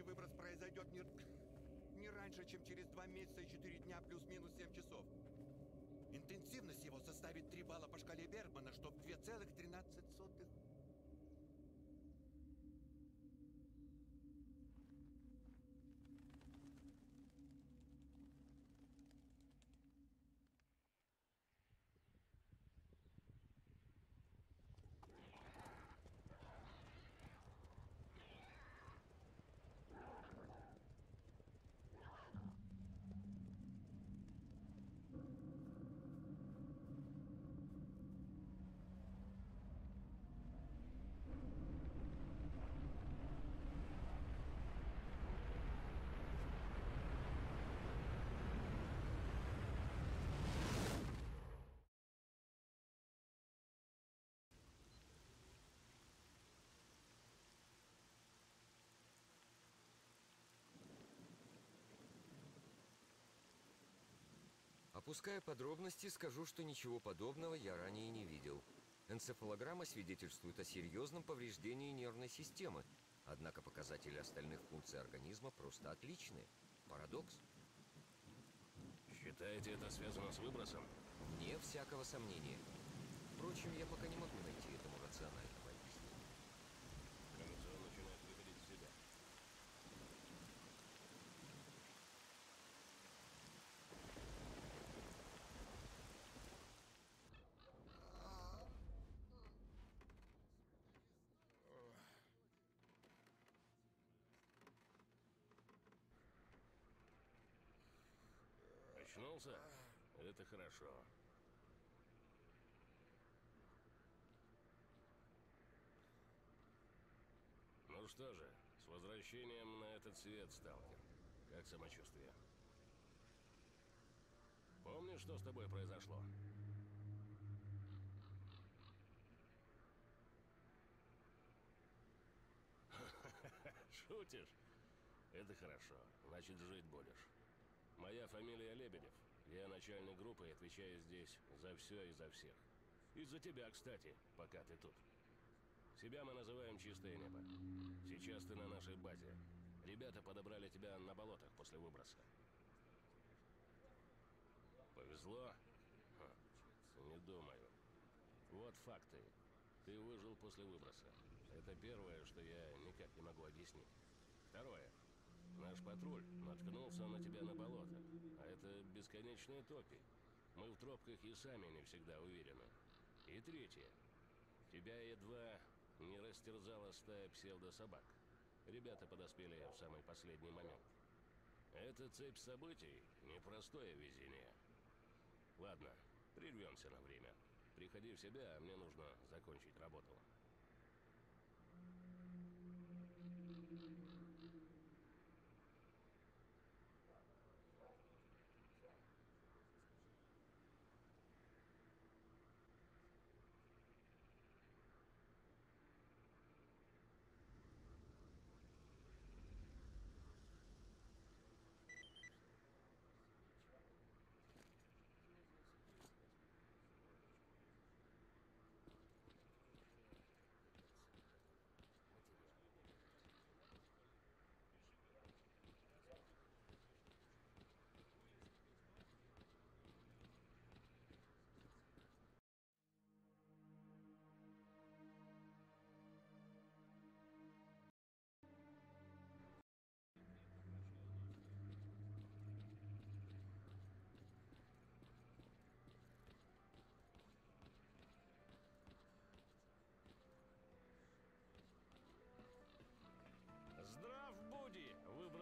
следующий выброс произойдет не, не раньше, чем через 2 месяца и 4 дня плюс-минус 7 часов. Интенсивность его составит 3 балла по шкале Бергмана, что в 2,13. Опуская подробности, скажу, что ничего подобного я ранее не видел. Энцефалограмма свидетельствует о серьезном повреждении нервной системы, однако показатели остальных функций организма просто отличные. Парадокс. Считаете, это связано с выбросом? Вне всякого сомнения. Впрочем, я пока не могу найти этому рационального объяснения. Кажется, он начинает выходить из себя. Очнулся? Это хорошо. Ну что же, с возвращением на этот свет, сталкер. Как самочувствие? Помнишь, что с тобой произошло? Шутишь? Это хорошо. Значит, жить будешь. Моя фамилия Лебедев. Я начальник группы и отвечаю здесь за все и за всех. Из-за тебя, кстати, пока ты тут. Себя мы называем «Чистое небо». Сейчас ты на нашей базе. Ребята подобрали тебя на болотах после выброса. Повезло? Ха, не думаю. Вот факты. Ты выжил после выброса. Это первое, что я никак не могу объяснить. Второе. Наш патруль наткнулся на тебя на болото. А это бесконечные топи. Мы в тропках и сами не всегда уверены. И третье. Тебя едва не растерзала стая псевдособак. Ребята подоспели в самый последний момент. Эта цепь событий – непростое везение. Ладно, прервемся на время. Приходи в себя, а мне нужно закончить работу. Здрав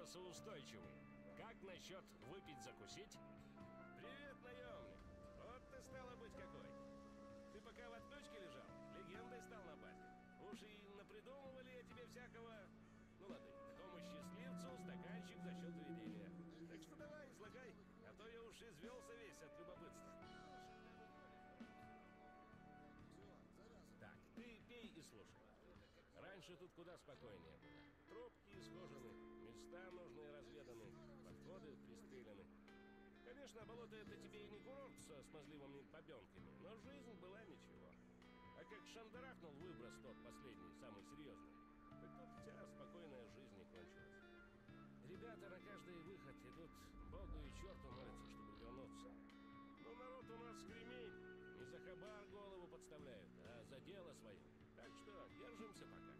выбросоустойчивый. Как насчет выпить закусить? Привет, наемник! Вот ты стало быть какой. Ты пока в отключке лежал, легендой стал на базе. Уж и напридумывали я тебе всякого... Ну ладно, такому счастливцу стаканчик за счет заведения. Так что давай, излагай, а то я уж извелся весь от любопытства. Так, ты пей и слушай. Раньше тут куда спокойнее было. Места нужные разведаны, подходы пристреляны. Конечно, болото это тебе и не курорт со смазливыми побенками, но жизнь была ничего. А как шандарахнул выброс тот последний, самый серьезный, так тут вся спокойная жизнь не кончилась. Ребята на каждый выход идут Богу и черту молятся, чтобы вернуться. Но народ у нас кремень. Не за хабар голову подставляют, а за дело свое. Так что держимся пока.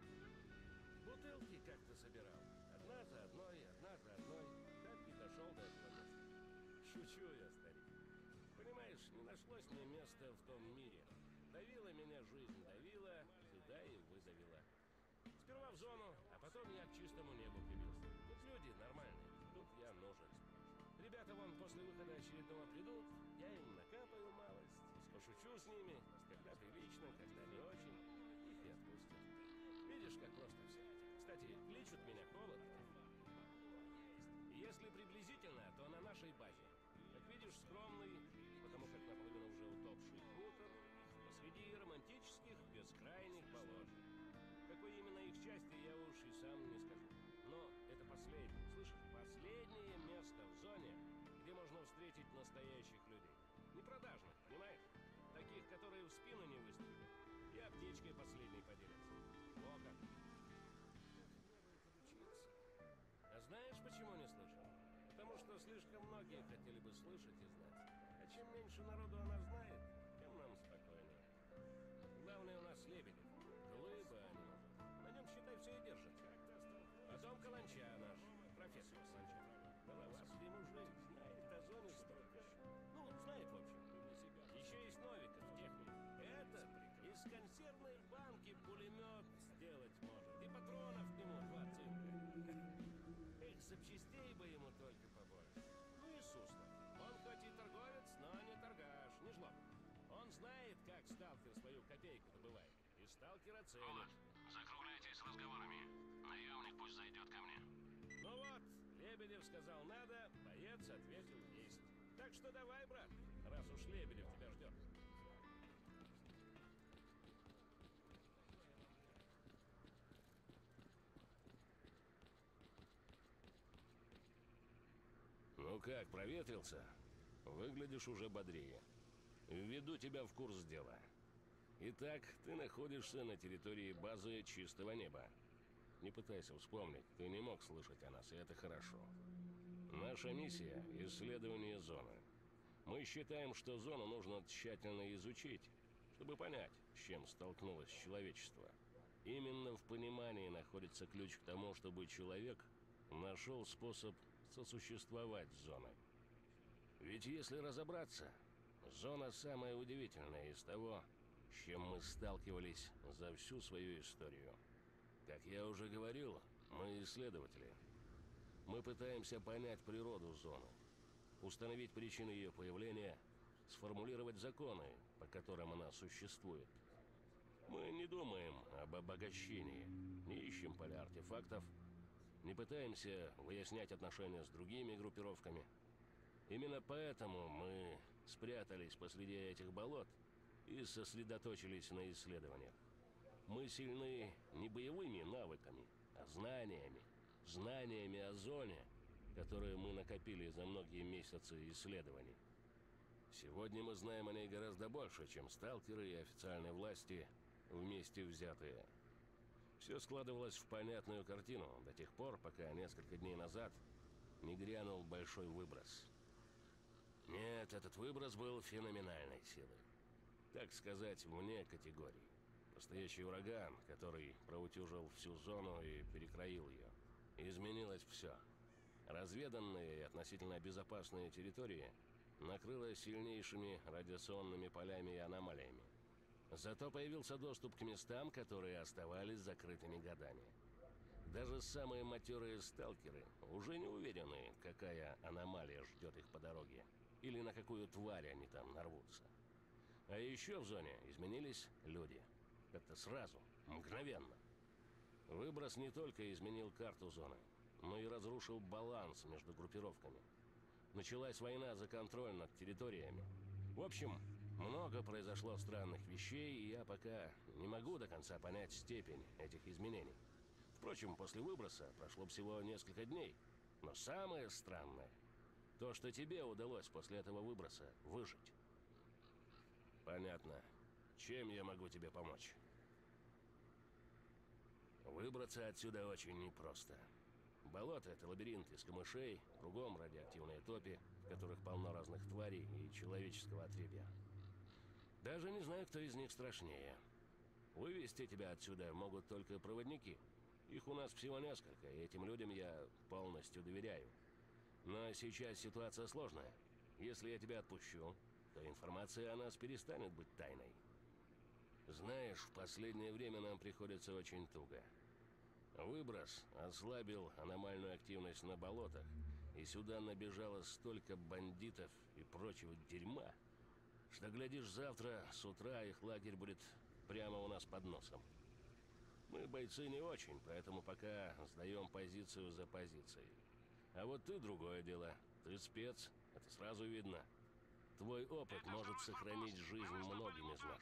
Бутылки как-то собирал. Шучу я, старик. Понимаешь, не нашлось мне места в том мире. Давила меня жизнь, давила, сюда и выдавила. Сперва в зону, а потом я к чистому небу прибился. Тут люди нормальные, тут я нужен. Ребята вон после выхода очередного придут, я им накапаю малость, пошучу с ними, когда прилично, когда не очень, их и отпустят. Видишь, как просто все. Кстати, кличут меня холод. Если приблизительно, то на нашей базе. Видишь, скромный, потому как наполовину уже утопший хутор, посреди романтических бескрайних болот. Какой именно их части, я уж и сам не скажу. Но это последнее, слышишь, последнее место в зоне, где можно встретить настоящих людей. Не продажных, понимаешь? Таких, которые в спину не выстрелят. И аптечкой последней поделятся. Слышать и знать. А чем меньше народу о нас знает, тем нам спокойнее. Главное у нас Лебедев. Глыба они. На нем, считай, все и держится. Потом Каланча наш, профессор Санча. Головастый мужик, знает о зоне столько. Ну, знает, в общем. Еще есть Новиков, техник. Этот из консервной банки пулемет сделать может. И патронов к нему два цинка. Эх, запчастей сталкера ценит. Закругляйтесь с разговорами. Наемник пусть зайдет ко мне. Ну вот, Лебедев сказал надо, боец ответил есть. Так что давай, брат, раз уж Лебедев тебя ждет. Ну как, проветрился? Выглядишь уже бодрее. Введу тебя в курс дела. Итак, ты находишься на территории базы чистого неба. Не пытайся вспомнить, ты не мог слышать о нас, и это хорошо. Наша миссия – исследование зоны. Мы считаем, что зону нужно тщательно изучить, чтобы понять, с чем столкнулось человечество. Именно в понимании находится ключ к тому, чтобы человек нашел способ сосуществовать с зоной. Ведь если разобраться, зона самая удивительная из того, чем мы сталкивались за всю свою историю. Как я уже говорил, мы исследователи. Мы пытаемся понять природу зоны, установить причины ее появления, сформулировать законы, по которым она существует. Мы не думаем об обогащении, не ищем поля артефактов, не пытаемся выяснять отношения с другими группировками. Именно поэтому мы спрятались посреди этих болот и сосредоточились на исследованиях. Мы сильны не боевыми навыками, а знаниями. Знаниями о зоне, которые мы накопили за многие месяцы исследований. Сегодня мы знаем о ней гораздо больше, чем сталкеры и официальные власти вместе взятые. Все складывалось в понятную картину до тех пор, пока несколько дней назад не грянул большой выброс. Нет, этот выброс был феноменальной силы. Так сказать, вне категорий. Настоящий ураган, который проутюжил всю зону и перекроил ее. Изменилось все. Разведанные и относительно безопасные территории накрыло сильнейшими радиационными полями и аномалиями. Зато появился доступ к местам, которые оставались закрытыми годами. Даже самые матерые сталкеры уже не уверены, какая аномалия ждет их по дороге, или на какую тварь они там нарвутся. А еще в зоне изменились люди. Это сразу, мгновенно. Выброс не только изменил карту зоны, но и разрушил баланс между группировками. Началась война за контроль над территориями. В общем, много произошло странных вещей, и я пока не могу до конца понять степень этих изменений. Впрочем, после выброса прошло всего несколько дней. Но самое странное – то, что тебе удалось после этого выброса выжить. Понятно. Чем я могу тебе помочь? Выбраться отсюда очень непросто. Болото — это лабиринт из камышей, кругом радиоактивные топи, в которых полно разных тварей и человеческого отребья. Даже не знаю, кто из них страшнее. Вывести тебя отсюда могут только проводники. Их у нас всего несколько, и этим людям я полностью доверяю. Но сейчас ситуация сложная. Если я тебя отпущу, то информация о нас перестанет быть тайной. Знаешь, в последнее время нам приходится очень туго. Выброс ослабил аномальную активность на болотах, и сюда набежало столько бандитов и прочего дерьма, что, глядишь, завтра с утра их лагерь будет прямо у нас под носом. Мы бойцы не очень, поэтому пока сдаем позицию за позицией. А вот ты другое дело. Ты спец, это сразу видно. Твой опыт может сохранить жизнь многим из нас.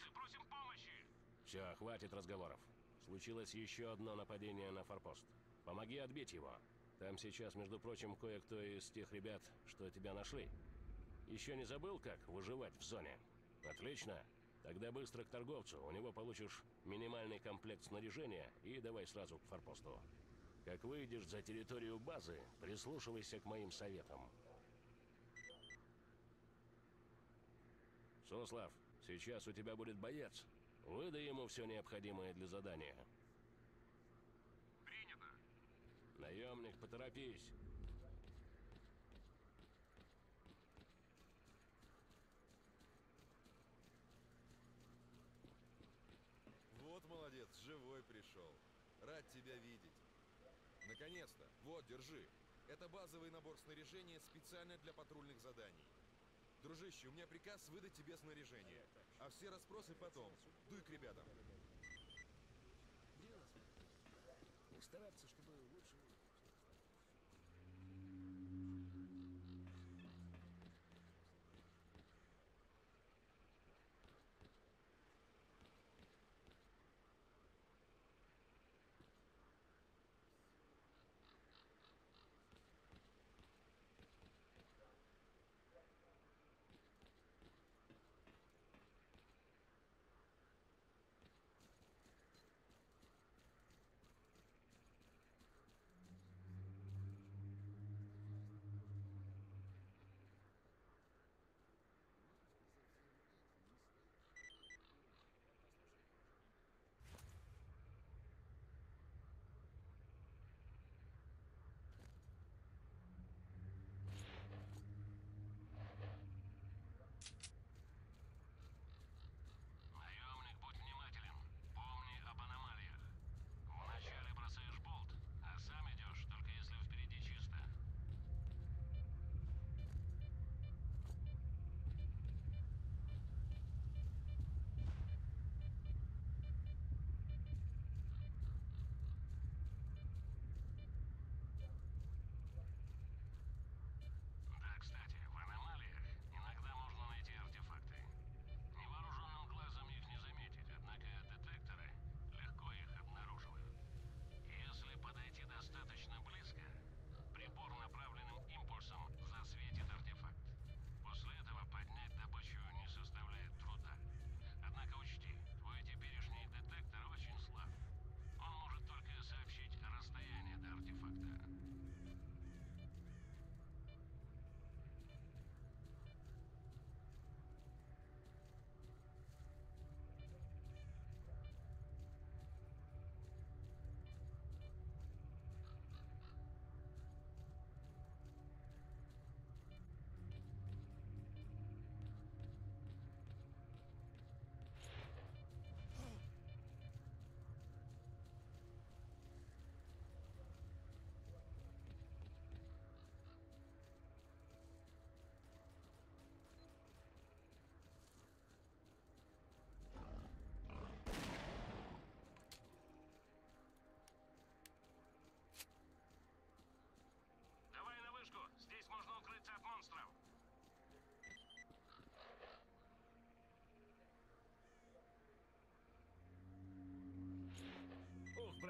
Все, хватит разговоров. Случилось еще одно нападение на форпост. Помоги отбить его. Там сейчас, между прочим, кое-кто из тех ребят, что тебя нашли. Еще не забыл, как выживать в зоне? Отлично. Тогда быстро к торговцу. У него получишь минимальный комплект снаряжения и давай сразу к форпосту. Как выйдешь за территорию базы, прислушивайся к моим советам. Суслав, сейчас у тебя будет боец. Выдай ему все необходимое для задания. Принято! Наемник, поторопись. Вот молодец, живой пришел. Рад тебя видеть. Наконец-то. Вот, держи. Это базовый набор снаряжения специально для патрульных заданий. Дружище, у меня приказ выдать тебе снаряжение. А все расспросы потом. Дуй к ребятам. И стараться, чтобы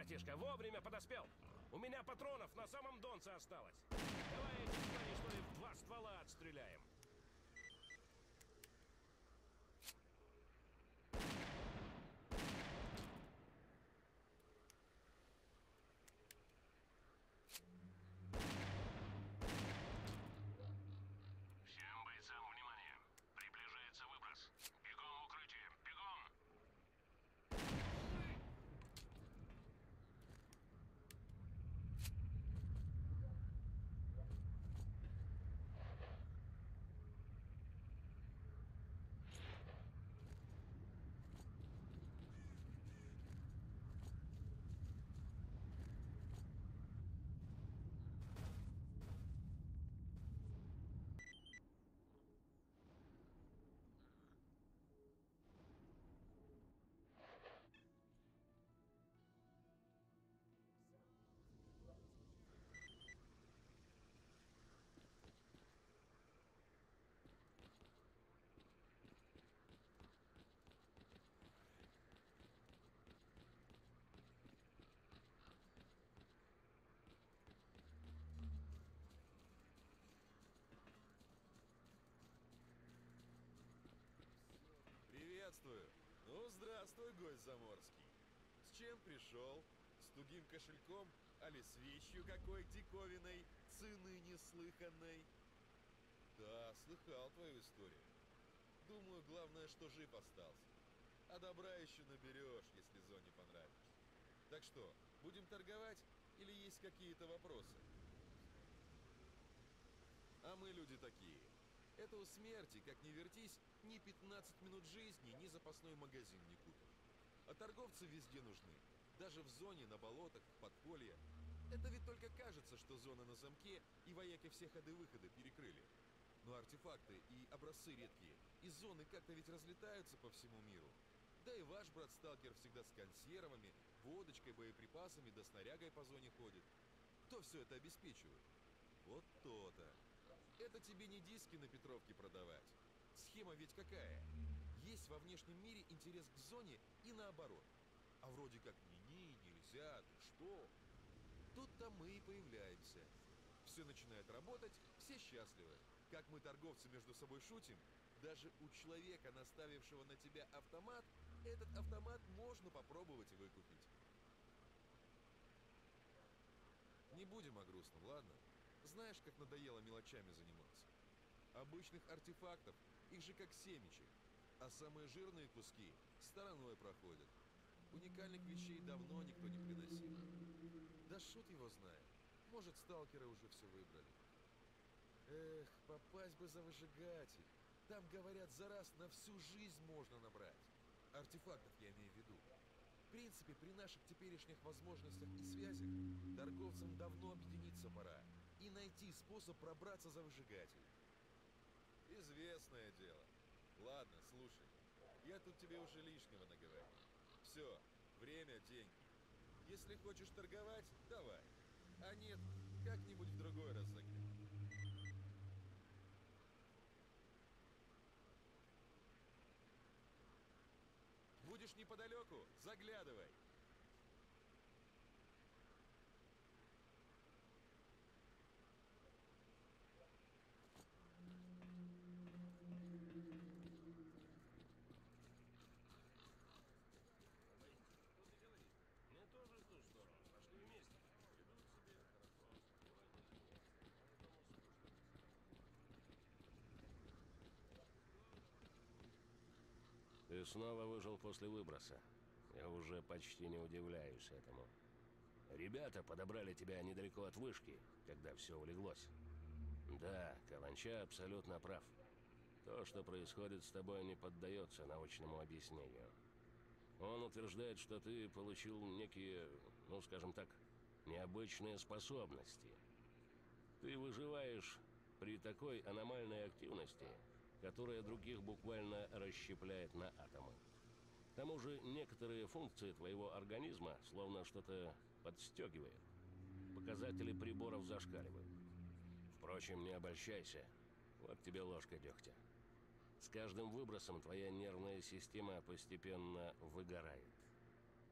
братишка, вовремя подоспел. У меня патронов на самом донце осталось. Давай эти твари, что ли, в два ствола отстреляем. Здравствуй, гость заморский. С чем пришел? С тугим кошельком, али с вещью какой диковиной, цены неслыханной? Да, слыхал твою историю. Думаю, главное, что жив остался. А добра еще наберешь, если зоне понравишься. Так что, будем торговать или есть какие-то вопросы? А мы люди такие. Это у смерти, как ни вертись, ни 15 минут жизни, ни запасной магазин не купишь. А торговцы везде нужны. Даже в зоне, на болотах, в подполье. Это ведь только кажется, что зона на замке, и вояки все ходы-выходы перекрыли. Но артефакты и образцы редкие из зоны как-то ведь разлетаются по всему миру. Да и ваш брат-сталкер всегда с консервами, водочкой, боеприпасами да снарягой по зоне ходит. Кто все это обеспечивает? Вот то-то. Это тебе не диски на Петровке продавать. Схема ведь какая? Есть во внешнем мире интерес к зоне и наоборот. А вроде как ни-ни, нельзя, ты что? Тут-то мы и появляемся. Все начинает работать, все счастливы. Как мы, торговцы, между собой шутим, даже у человека, наставившего на тебя автомат, этот автомат можно попробовать выкупить. Не будем о грустном, ладно? Знаешь, как надоело мелочами заниматься? Обычных артефактов, их же как семечек. А самые жирные куски стороной проходят. Уникальных вещей давно никто не приносил. Да шут его знает. Может, сталкеры уже все выбрали. Эх, попасть бы за выжигатель. Там, говорят, за раз на всю жизнь можно набрать. Артефактов я имею в виду. В принципе, при наших теперешних возможностях и связях торговцам давно объединиться пора и найти способ пробраться за выжигатель. Известное дело. Ладно, слушай. Я тут тебе уже лишнего наговорил. Все, время, деньги. Если хочешь торговать, давай. А нет, как-нибудь в другой раз загляни. Будешь неподалеку? Заглядывай. Снова выжил после выброса. Я уже почти не удивляюсь этому. Ребята подобрали тебя недалеко от вышки, когда все улеглось. Да, Каланча абсолютно прав. То, что происходит с тобой, не поддается научному объяснению. Он утверждает, что ты получил некие, ну, скажем так, необычные способности. Ты выживаешь при такой аномальной активности, которая других буквально расщепляет на атомы. К тому же некоторые функции твоего организма словно что-то подстегивает. Показатели приборов зашкаливают. Впрочем, не обольщайся. Вот тебе ложка дегтя. С каждым выбросом твоя нервная система постепенно выгорает.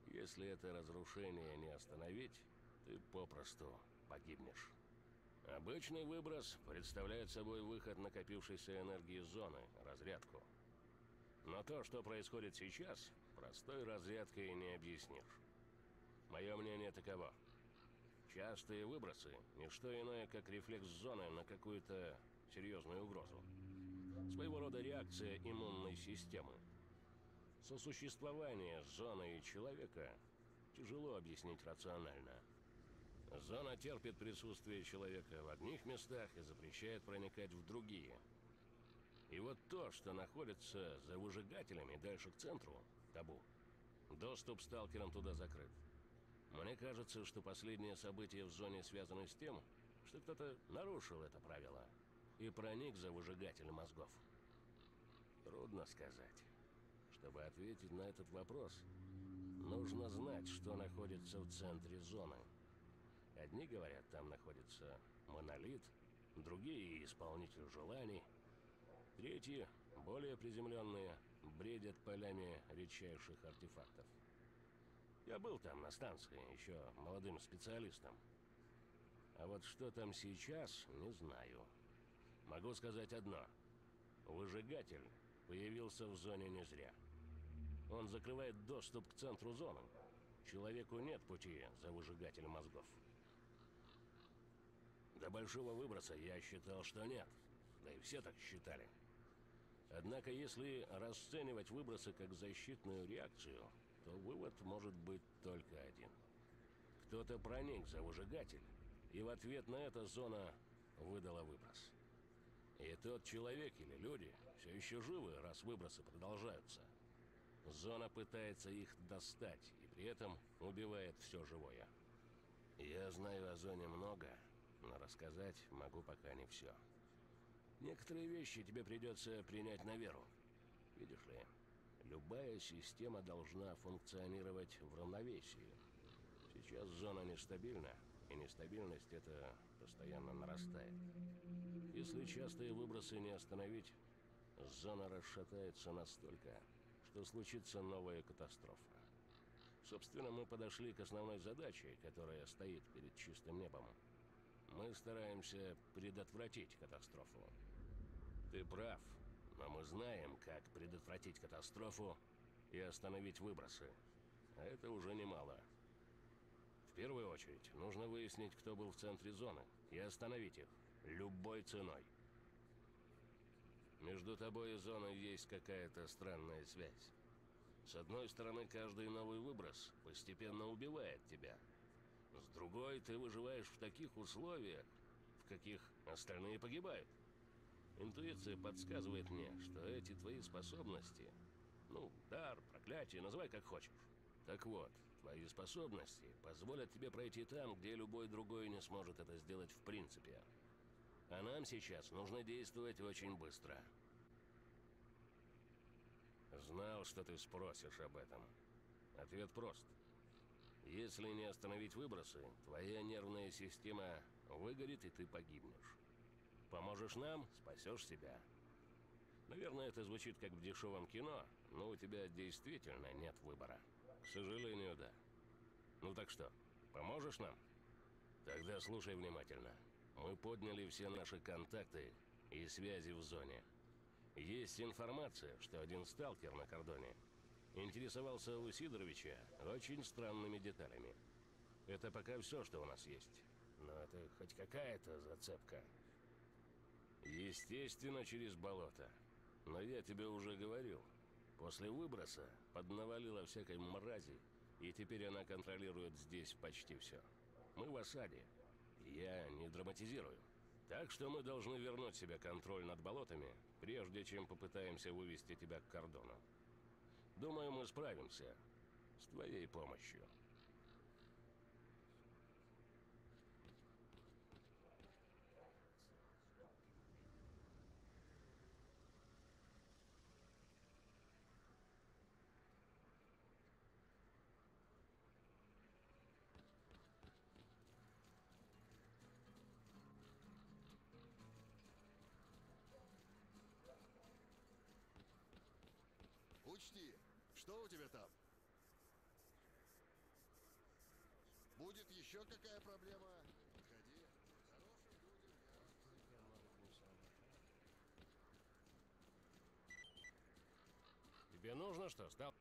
Если это разрушение не остановить, ты попросту погибнешь. Обычный выброс представляет собой выход накопившейся энергии зоны, разрядку. Но то, что происходит сейчас, простой разрядкой не объяснишь. Мое мнение таково. Частые выбросы – не что иное, как рефлекс зоны на какую-то серьезную угрозу. Своего рода реакция иммунной системы. Сосуществование зоны и человека тяжело объяснить рационально. Зона терпит присутствие человека в одних местах и запрещает проникать в другие. И вот то, что находится за выжигателями дальше к центру, табу. Доступ сталкерам туда закрыт. Мне кажется, что последние события в зоне связаны с тем, что кто-то нарушил это правило и проник за выжигатель мозгов. Трудно сказать. Чтобы ответить на этот вопрос, нужно знать, что находится в центре зоны. Одни говорят, там находится монолит, другие — исполнитель желаний, третьи, более приземленные, бредят полями редчайших артефактов. Я был там на станции, еще молодым специалистом. А вот что там сейчас, не знаю. Могу сказать одно. Выжигатель появился в зоне не зря. Он закрывает доступ к центру зоны. Человеку нет пути за выжигатель мозгов. До большого выброса я считал, что нет. Да и все так считали. Однако, если расценивать выбросы как защитную реакцию, то вывод может быть только один. Кто-то проник за выжигатель, и в ответ на это зона выдала выброс. И тот человек или люди все еще живы, раз выбросы продолжаются. Зона пытается их достать, и при этом убивает все живое. Я знаю о зоне много, но рассказать могу пока не все. Некоторые вещи тебе придется принять на веру. Видишь ли, любая система должна функционировать в равновесии. Сейчас зона нестабильна, и нестабильность это постоянно нарастает. Если частые выбросы не остановить, зона расшатается настолько, что случится новая катастрофа. Собственно, мы подошли к основной задаче, которая стоит перед чистым небом. Мы стараемся предотвратить катастрофу. Ты прав, но мы знаем, как предотвратить катастрофу и остановить выбросы. А это уже немало. В первую очередь, нужно выяснить, кто был в центре зоны, и остановить их любой ценой. Между тобой и зоной есть какая-то странная связь. С одной стороны, каждый новый выброс постепенно убивает тебя. С другой, ты выживаешь в таких условиях, в каких остальные погибают. Интуиция подсказывает мне, что эти твои способности, ну, дар, проклятие, называй как хочешь. Так вот, твои способности позволят тебе пройти там, где любой другой не сможет это сделать в принципе. А нам сейчас нужно действовать очень быстро. Знал, что ты спросишь об этом. Ответ прост. Если не остановить выбросы, твоя нервная система выгорит, и ты погибнешь. Поможешь нам, спасешь себя. Наверное, это звучит как в дешевом кино, но у тебя действительно нет выбора. К сожалению, да. Ну так что, поможешь нам? Тогда слушай внимательно. Мы подняли все наши контакты и связи в зоне. Есть информация, что один сталкер на кордоне интересовался у Сидоровича очень странными деталями. Это пока все, что у нас есть. Но это хоть какая-то зацепка. Естественно, через болото. Но я тебе уже говорил. После выброса поднавалила всякой мрази, и теперь она контролирует здесь почти все. Мы в осаде. Я не драматизирую. Так что мы должны вернуть себе контроль над болотами, прежде чем попытаемся вывести тебя к кордону. Думаю, мы справимся. С твоей помощью. Учти, что у тебя там? Будет еще какая проблема? Подходи. Тебе нужно что, стал?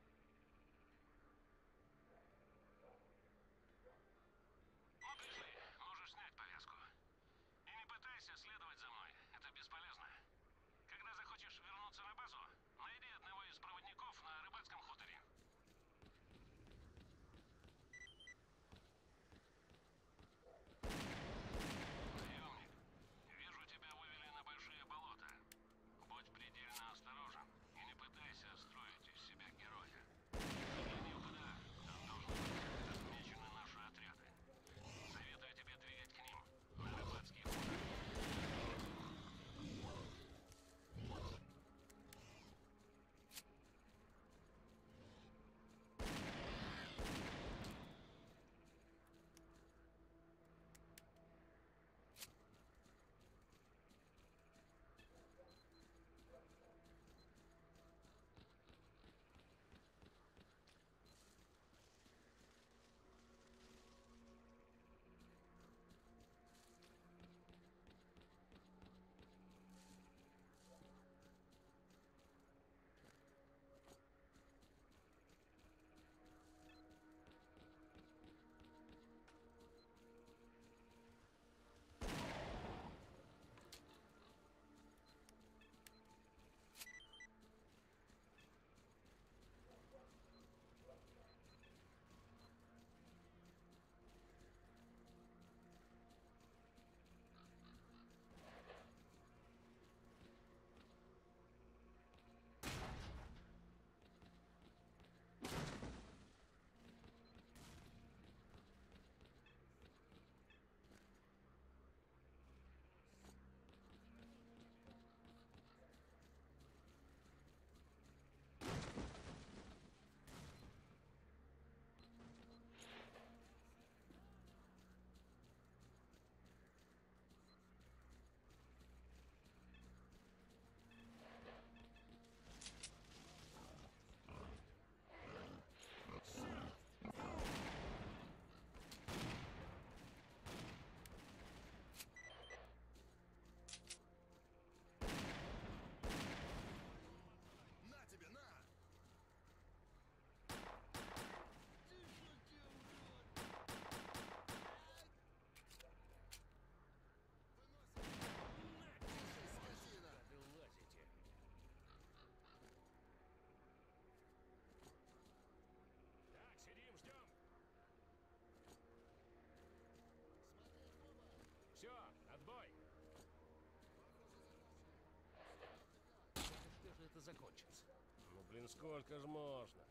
закончится. Ну, блин, сколько же можно?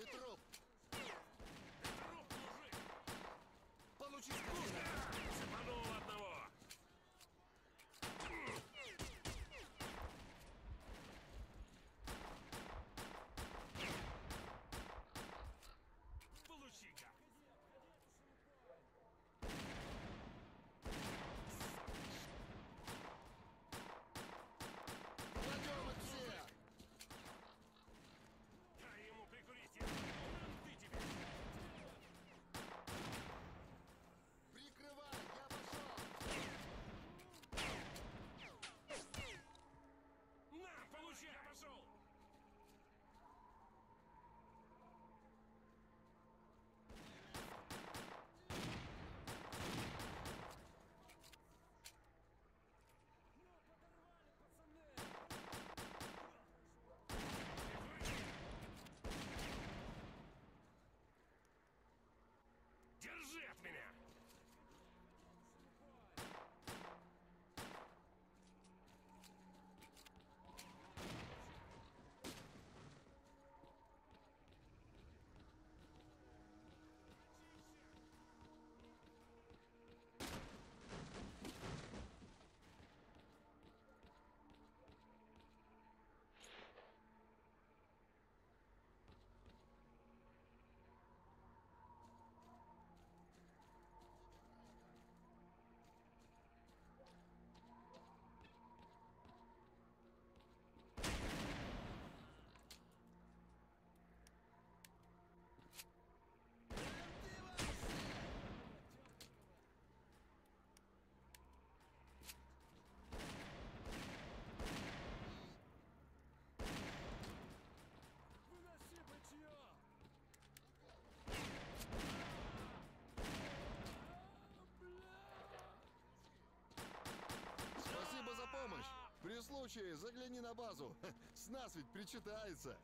Петро случае загляни на базу. С нас ведь причитается.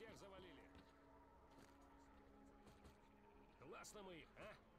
Всех завалили. Классно мы их, а?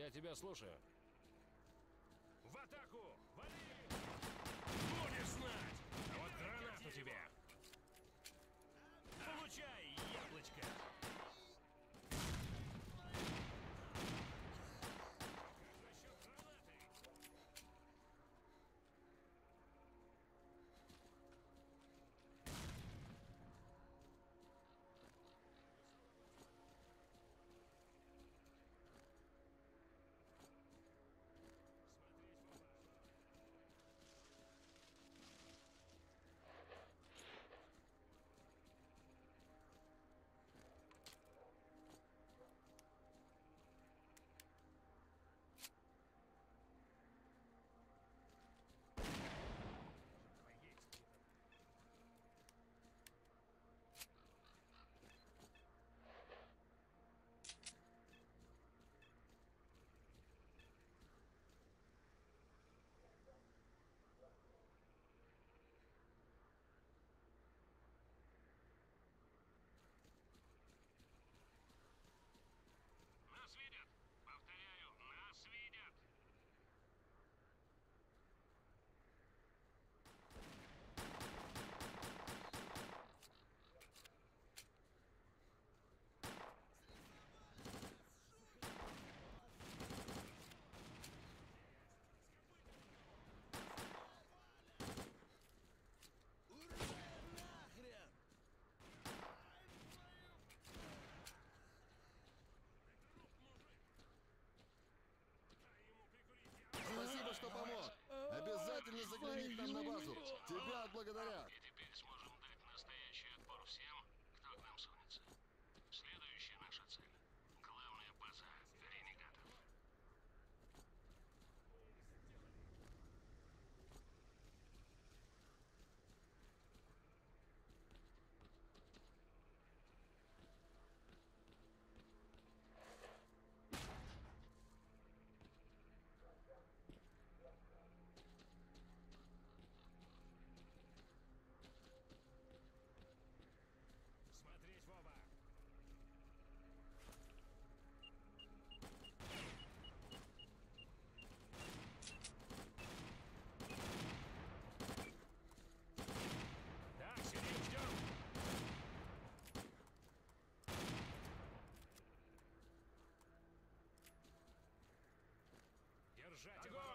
Я тебя слушаю. В атаку! Вали! Будешь знать! А вот гранату тебе! Загляни к нам на базу. Тебя отблагодарят. Держать Огонь!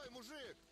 Прикрой, мужик!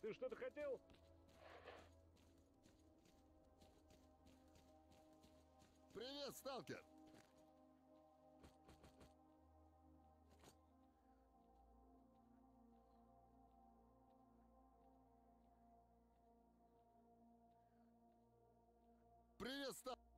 Ты что-то хотел? Привет, сталкер! Привет, сталкер!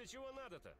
Тебе чего надо-то?